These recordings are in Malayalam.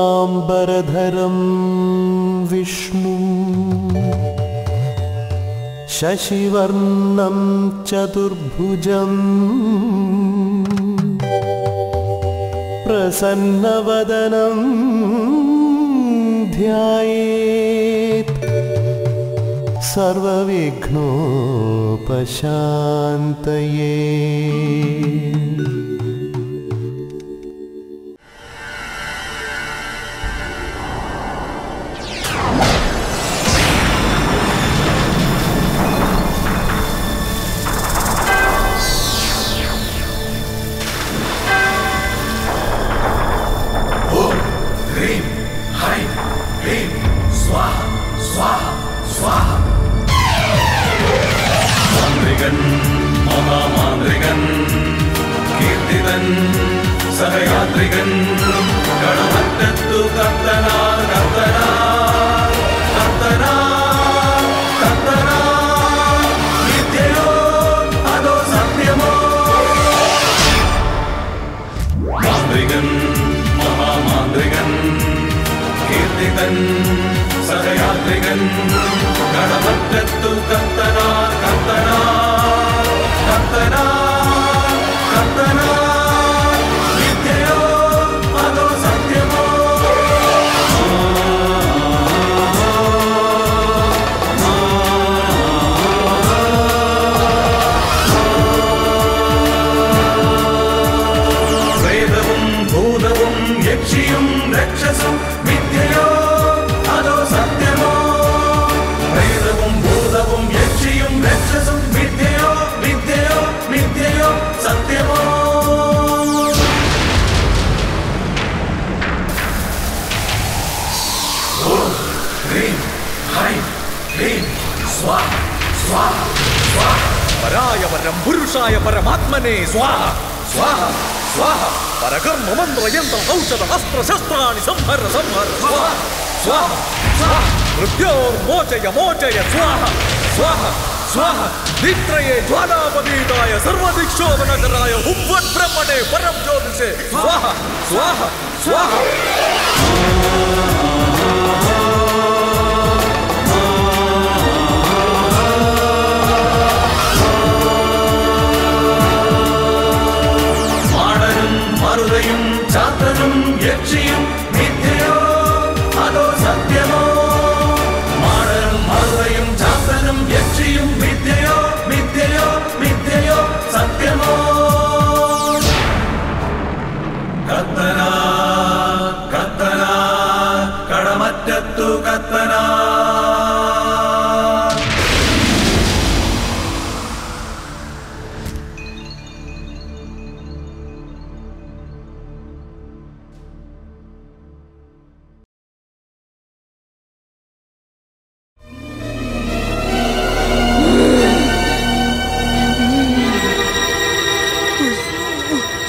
शुक्लाम्बरधरं विष्णु शशिवर्णं चतुर्भुजम् प्रसन्नवदनं ध्यायेत् सर्वविघ्नोपशान्तये ह्रीं ह्रैं ह्रीं स्वाहा स्वाहा स्वाहा മാന്ത്രികൻ മഹാമാന്ത്രികൻ കീർത്തിതൻ സഹയാത്രികൻ കടമറ്റത്തു കർത്തനാ കർത്തനാ കർത്തനാ കർത്തനാ. സത്യമോ? മാന്ത്രികൻ മഹാമാന്ത്രികൻ കീർത്തിതൻ സഹയാത്രികൻ. കടമറ്റത്തു കത്തനാ കത്തനാ పరాయ పరం పురుషాయ పరమాత్మనే స్వాహ స్వాహ స్వాహ పరకర్మ మంత్ర యంత్ర ఔషధ అస్త్ర శస్త్రాన్ని సంహర సంహర స్వాహ స్వాహ స్వాహ మృత్యోర్మోచయ మోచయ స్వాహ స్వాహ స్వాహ నిత్రయే జ్వాలాపదీతాయ సర్వదిక్షోభనకరాయ ఉవ్వట్ బ్రహ్మణే పరం జ్యోతిషే స్వాహ స్వాహ స్వాహ മറുതയും ചാത്തനും യക്ഷിയും മിഥ്യയോ അതോ സത്യമോ? മാടനും മറുതയും ചാത്തനും യക്ഷിയും മിഥ്യയോ മിഥ്യയോ മിഥ്യയോ സത്യമോ? കത്തന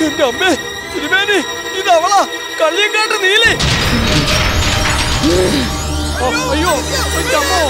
എന്റെ അമ്മേ തിരുമേനി ഇത് അവളാ. കള്ളിയങ്കാട്ട് നീലേ. അയ്യോ എന്റെ അമ്മോ.